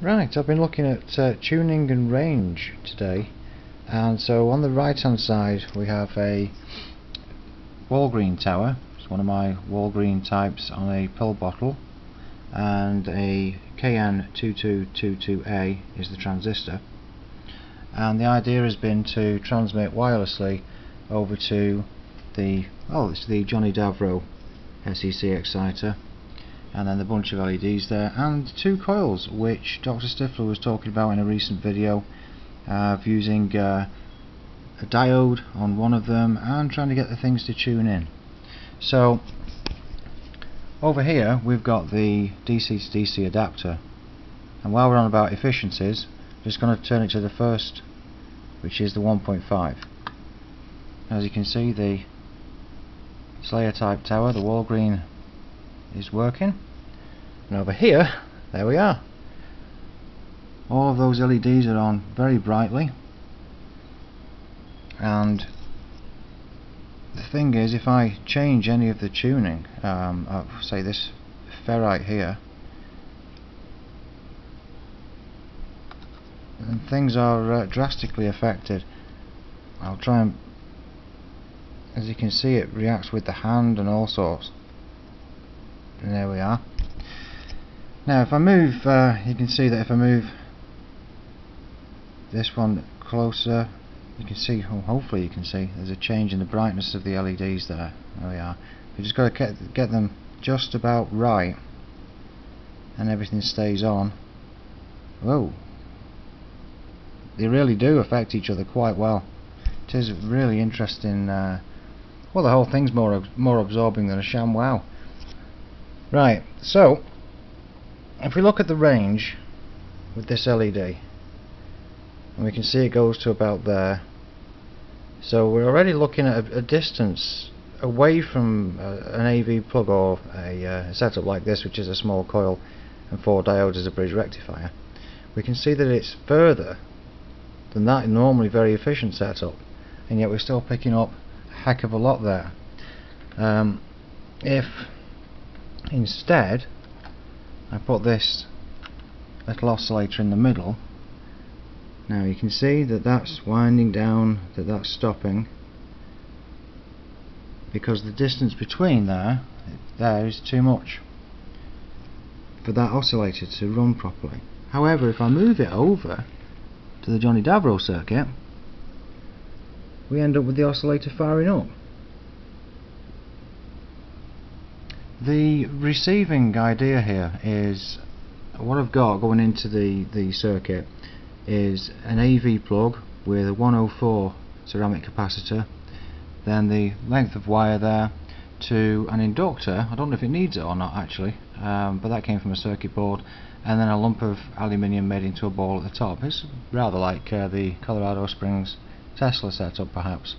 Right, I've been looking at uh, tuning and range today and so on the right hand side we have a Walgreen tower, it's one of my Walgreen types on a pill bottle and a KN2222A is the transistor. And the idea has been to transmit wirelessly over to the, oh it's the Jonny Davro SEC exciter and then the bunch of LEDs there. And two coils which Dr. Stiffler was talking about in a recent video of using uh, a diode on one of them and trying to get the things to tune in. So over here we've got the DC to DC adapter. And while we're on about efficiencies I'm just going to turn it to the first which is the 1.5 as you can see the Slayer type tower, the Walgreen is working. And over here there we are. All of those LEDs are on very brightly. And the thing is if I change any of the tuning um, say this ferrite here then things are uh, drastically affected. I'll try and as you can see it reacts with the hand and all sorts and there we are. Now if I move uh, you can see that if I move this one closer you can see oh, hopefully you can see there's a change in the brightness of the LEDs there there we are. We just got to get, get them just about right and everything stays on. Whoa. They really do affect each other quite well. It is really interesting uh, well the whole thing's more more absorbing than a ShamWow right so if we look at the range with this LED and we can see it goes to about there so we're already looking at a, a distance away from uh, an AV plug or a, uh, setup like this which is a small coil and four diodes as a bridge rectifier. We can see that it's further than that normally very efficient setup and yet we're still picking up a heck of a lot there. Um, if instead I put this little oscillator in the middle. Now you can see that that's winding down that that's stopping because the distance between there there is too much for that oscillator to run properly. However if I move it over to the Jonny Davro circuit we end up with the oscillator firing up The receiving idea here is what I've got going into the, the circuit is an AV plug with a 104 ceramic capacitor then the length of wire there to an inductor. I don't know if it needs it or not actually um, but that came from a circuit board and then a lump of aluminium made into a ball at the top. It's rather like uh, the Colorado Springs Tesla setup perhaps.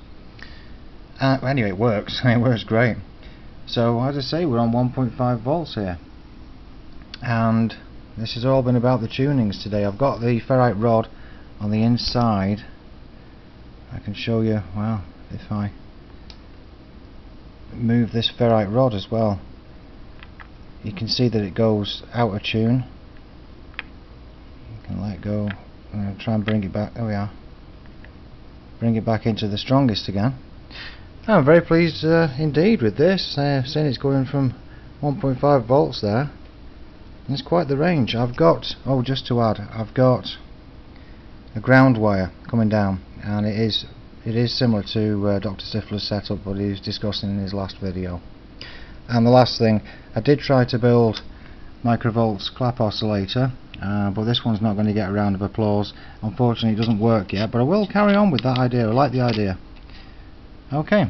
Uh, anyway it works. It works great so as I say we're on 1.5 volts here. And this has all been about the tunings today. I've got the ferrite rod on the inside. I can show you well if I move this ferrite rod as well you can see that it goes out of tune. You can let go. And try and bring it back. There we are. Bring it back into the strongest again I'm very pleased uh, indeed with this, uh, seeing it's going from 1.5 volts there. It's quite the range. I've got, oh just to add, I've got a ground wire coming down and it is it is similar to uh, Dr. Stiffler's setup what he was discussing in his last video. And the last thing, I did try to build microvolts Clapp oscillator uh, but this one's not going to get a round of applause. Unfortunately it doesn't work yet but I will carry on with that idea, I like the idea. Okay,